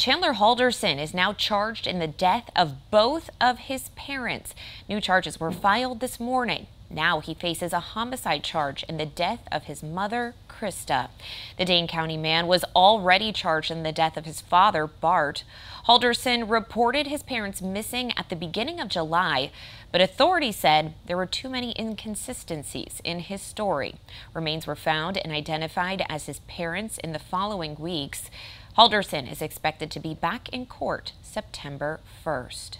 Chandler Halderson is now charged in the death of both of his parents. New charges were filed this morning. Now he faces a homicide charge in the death of his mother, Krista. The Dane County man was already charged in the death of his father, Bart. Halderson reported his parents missing at the beginning of July, but authorities said there were too many inconsistencies in his story. Remains were found and identified as his parents in the following weeks. Halderson is expected to be back in court September 1st.